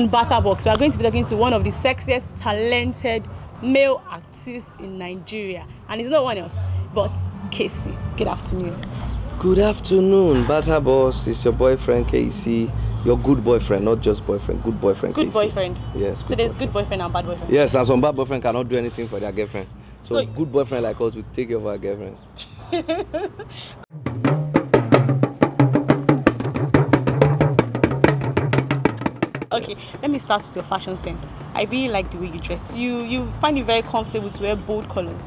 on Batterbox, we are going to be talking to one of the sexiest, talented male artists in Nigeria. And it's not one else, but Casey. Good afternoon. Good afternoon, Boss. It's your boyfriend Casey. Your good boyfriend, not just boyfriend. Good boyfriend. Good Casey. boyfriend. Yes. So good there's boyfriend. good boyfriend and bad boyfriend. Yes, and some bad boyfriend cannot do anything for their girlfriend. So, So- good boyfriend like us will take care of our girlfriend. Okay, let me start with your fashion sense. I really like the way you dress. You you find it very comfortable to wear bold colors.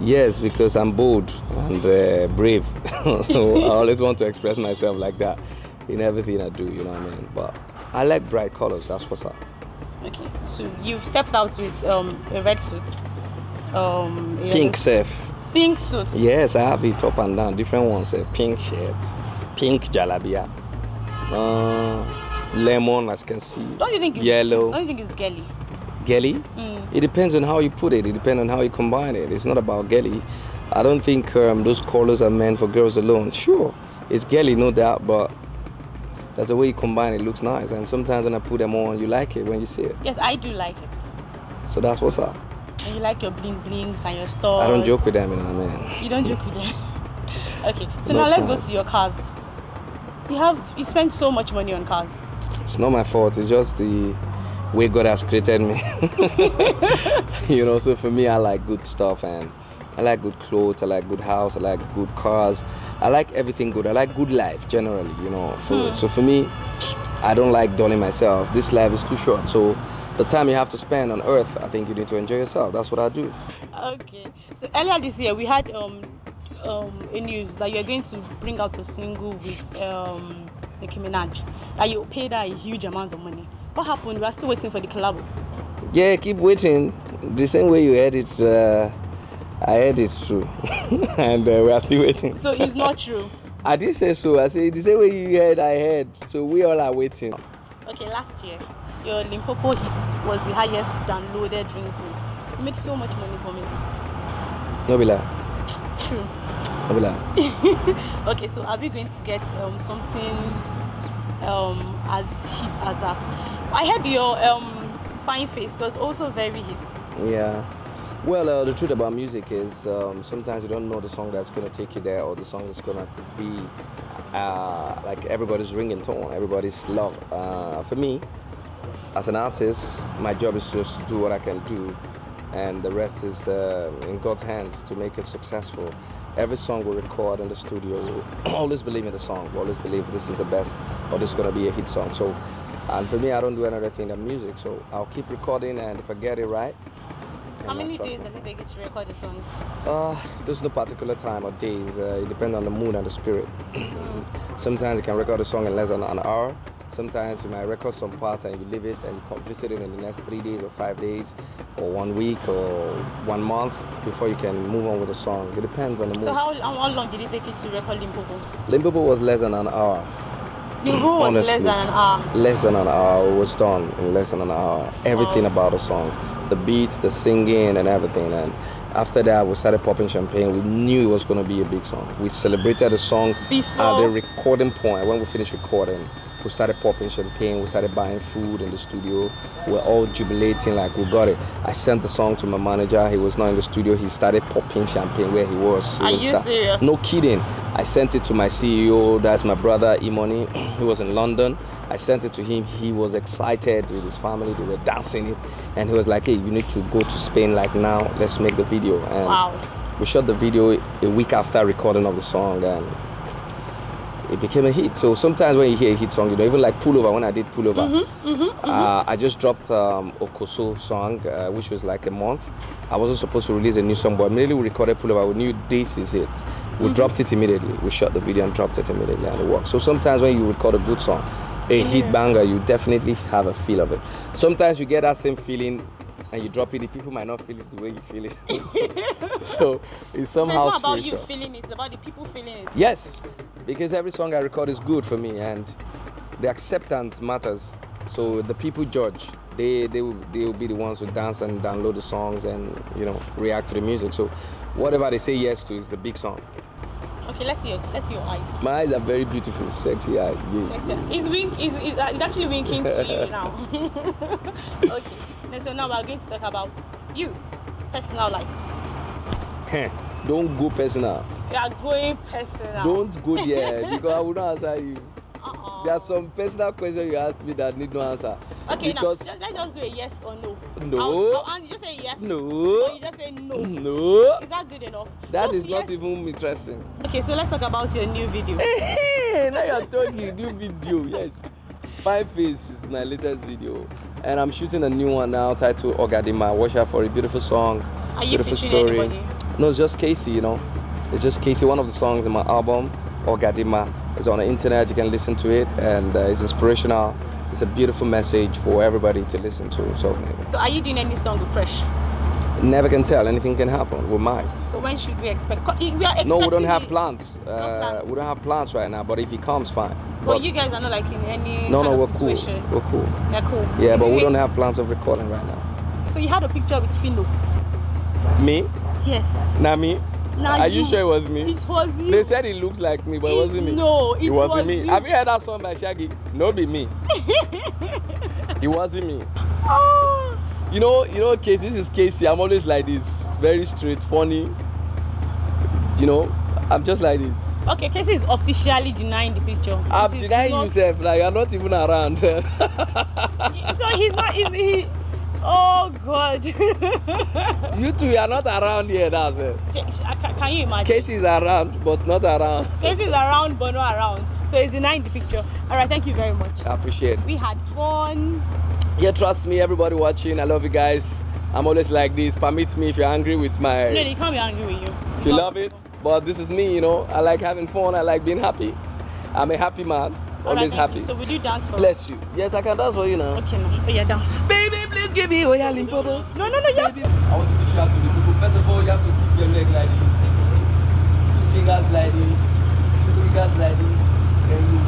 Yes, because I'm bold and uh, brave. so I always want to express myself like that in everything I do. You know what I mean? But I like bright colors. That's what's up. Okay, so you've stepped out with um, a red suit. Um, Pink yellow- Pink suit. Yes, I have it up and down. Different ones. Uh, pink shirt, pink jalabia, uh, lemon, as you can see. Don't you think it's Yellow. Don't you think it's girly? Gelly. Mm. It depends on how you put it. It depends on how you combine it. It's not about gelly. I don't think um, those colors are meant for girls alone. Sure, it's gelly, no doubt, but that's the way you combine it. Looks nice, and sometimes when I put them on, you like it when you see it. Yes, I do like it. So that's what's up. And you like your bling blings and your stores. I don't joke with them, you know what I mean? You don't joke with them. okay, so No now let's go to your cars. You have you spend so much money on cars. It's not my fault. It's just the way God has created me. you know, so for me, I like good stuff and I like good clothes. I like good house. I like good cars. I like everything good. I like good life generally. You know, for, Hmm. so for me, I don't like dulling myself. This life is too short. So the time you have to spend on earth, I think you need to enjoy yourself. That's what I do. Okay. So earlier this year we had um um a news that you're going to bring out a single with um Nicki Minaj. That you paid her a huge amount of money. What happened? We are still waiting for the collab. Yeah, keep waiting. The same way you heard it, uh, I heard it through, and uh, we are still waiting. So it's not true. I did say so. I said the same way you heard, I heard. So we all are waiting. Okay, last year your Limpopo hit was the highest downloaded ringtone. You made so much money from it. No lie. True. Lie. Okay, so are we going to get um, something um, as hit as that? I heard your um, fine face was also very hit. Yeah. Well, uh, the truth about music is um, sometimes you don't know the song that's gonna take you there, or the song that's gonna be uh, like everybody's ringing tone, everybody's love. Uh, for me, as an artist, my job is just to do what I can do, and the rest is uh, in God's hands to make it successful. Every song we record in the studio, we always believe in the song. We always believe this is the best, or this is gonna be a hit song. So, and for me, I don't do another thing than music. So I'll keep recording, and if I get it right. How uh, many days does it take you to record a song? Uh, there's no particular time or days. Uh, it depends on the mood and the spirit. Sometimes you can record a song in less than an hour. Sometimes you might record some part and you leave it and you come visit it in the next three days or five days or one week or one month before you can move on with the song. It depends on the mood. So how, how long did it take you to record Limpopo? Limpopo was less than an hour. Limpopo was less than an hour. Less than an hour it was done in less than an hour. Everything about the song, the beats, the singing, and everything. And after that, we started popping champagne. We knew it was going to be a big song. We celebrated the song at the recording point. When we finished recording, we started popping champagne. We started buying food in the studio. We're all jubilating like we got it. I sent the song to my manager. He was not in the studio. He started popping champagne where he was. He Are was you da- serious? No kidding. I sent it to my CEO. That's my brother E-Money. he was in London. I sent it to him. He was excited with his family. They were dancing it, and he was like, "Hey, you need to go to Spain like now. Let's make the video." And wow. we shot the video a week after recording of the song, and it became a hit. So sometimes when you hear a hit song, you know, even like Pullover, when I did Pullover, Mm-hmm, uh, I just dropped um, Okoso song, uh, which was like a month. I wasn't supposed to release a new song, but immediately we recorded Pullover. We knew this is it. We dropped it immediately. We shot the video and dropped it immediately, and it worked. So sometimes when you record a good song, a hit banger, you definitely have a feel of it. Sometimes you get that same feeling. And you drop it, the people might not feel it the way you feel it. so it's So somehow it's not about spiritual. you feeling it, it's about the people feeling it. Yes, because every song I record is good for me, and the acceptance matters. So the people judge. They they will, they will be the ones who dance and download the songs and you know react to the music. So whatever they say yes to is the big song. Okay, let's see your let's see your eyes. My eyes are very beautiful, sexy eyes. Yeah, yeah. He's wink. He's, he's, uh, he's actually winking to you now. okay. So now we're going to talk about you, personal life. Don't go personal. We are going personal. Don't go there because I will not answer you. There are some personal questions you ask me that need no answer. Okay, because now let's just do a yes or no. No. I'll, I'll, and you just say yes. Or no, you just say no. no, Is that good enough? that Just is not even interesting. Okay, so let's talk about your new video. Hey, now you're talking new video. Yes, Five Face is my latest video, and I'm shooting a new one now titled Ogadima. Watch out for a beautiful song, Are you beautiful story. anybody? No, it's just Kcee. You know, it's just Kcee. One of the songs in my album, Ogadima, is on the internet. You can listen to it, and uh, it's inspirational. It's a beautiful message for everybody to listen to. So So are you doing any song with Fresh? never can tell. Anything can happen. We might. So when should we expect? We are No, we don't have it- plans. Uh, we don't have plans right now. But if he comes, fine. But you guys are not like in any no, no, we're cool. We're cool. They're cool. Yeah, Is but we don't have plans of recording right now. So you had a picture with Phyno. Me? Yes. Not me. Now Are you sure it was me? It was you. They said it looks like me, but it wasn't me. No, it, it wasn't was me. You. Have you heard that song by Shaggy? No, be me. it wasn't me. Oh. You know, you know, Kcee. This is Kcee. I'm always like this, very straight, funny. You know, I'm just like this. Okay, Kcee is officially denying the picture. I'm It denying not- yourself, like you're not even around. So he's not. Is he? Oh God. you two, are not around here. That's it. can, can you imagine? Kcee is around, but not around. Kcee is around, but not around. So he's denying the picture. All right, thank you very much. I appreciate. it. We had fun. Yeah, trust me, everybody watching. I love you guys. I'm always like this. Permit me if you're angry with my. No, they can't be angry with you. if you love it, but this is me. You know, I like having fun. I like being happy. I'm a happy man. Always thank happy. you. So we do dance for. Bless you. Yes, I can dance for you now. Okay, now. Oh yeah, dance. Give me Limpopo. No, no, no. You have Baby. I want you to shout to the people. First of all, you have to keep your leg like this. Two fingers like this. Two fingers like this. Then you